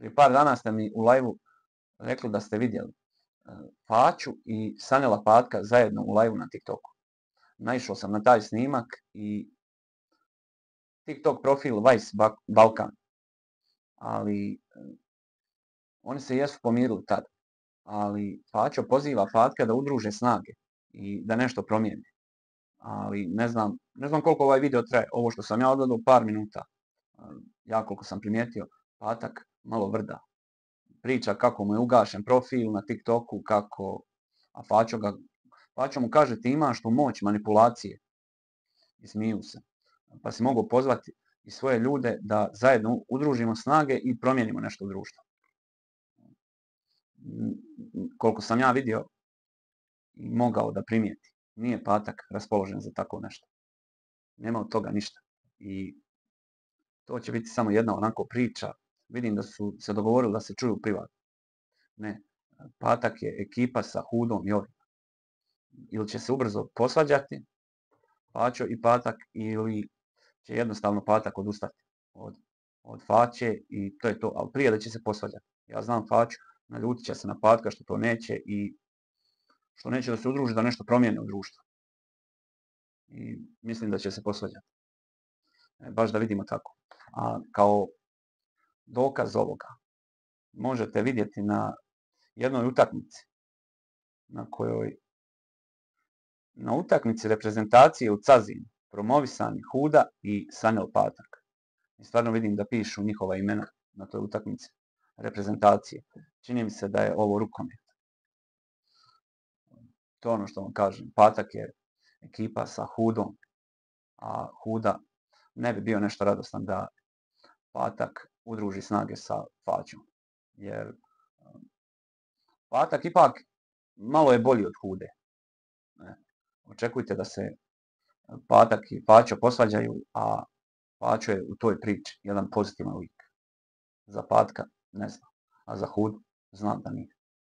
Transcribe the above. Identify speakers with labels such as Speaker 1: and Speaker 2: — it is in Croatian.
Speaker 1: Prije par dana ste mi u live rekli da ste vidjeli Paću i Sanela Patka zajedno u live na TikToku. Naišao sam na taj snimak i TikTok profil Vice Balkan. Ali oni se jesu pomirili tad. Ali Paćo poziva Patka da udruže snage i da nešto promijeni. Ali ne znam, ne znam koliko ovaj video traje. Ovo što sam ja odgledao par minuta. Ja koliko sam primijetio, Patak malo vrda. Priča kako mu je ugašen profil na TikToku, kako... A Fačo, ga, Fačo mu kaže ti imaš tu moć manipulacije. I smiju se. Pa si mogu pozvati i svoje ljude da zajedno udružimo snage i promijenimo nešto u društvu. Koliko sam ja vidio i mogao da primijeti, nije Patak raspoložen za tako nešto. Nema od toga ništa. I to će biti samo jedna onako priča vidim da su se dogovorili da se čuju privatno. Ne, Patak je ekipa sa Hudom i ovim. Ili će se ubrzo posvađati, Pačo i Patak, ili će jednostavno Patak odustati od, od Faće i to je to. Ali prije da će se posvađati. Ja znam Faću, naljutit će se na Patka što to neće i što neće da se udruži da nešto promijene u društvu. I mislim da će se posvađati. E, baš da vidimo tako. A kao dokaz ovoga možete vidjeti na jednoj utakmici na kojoj na utakmici reprezentacije u Cazin promovisani Huda i Sanel Patak. I stvarno vidim da pišu njihova imena na toj utakmici reprezentacije. Čini mi se da je ovo rukomet. To je ono što vam kažem. Patak je ekipa sa Hudom, a Huda ne bi bio nešto radostan da Patak udruži snage sa Faćom. Jer um, Patak ipak malo je bolji od Hude. Očekujte da se Patak i Faćo posvađaju, a Faćo je u toj priči jedan pozitivan lik. Za Patka ne znam, a za Hudu znam da nije.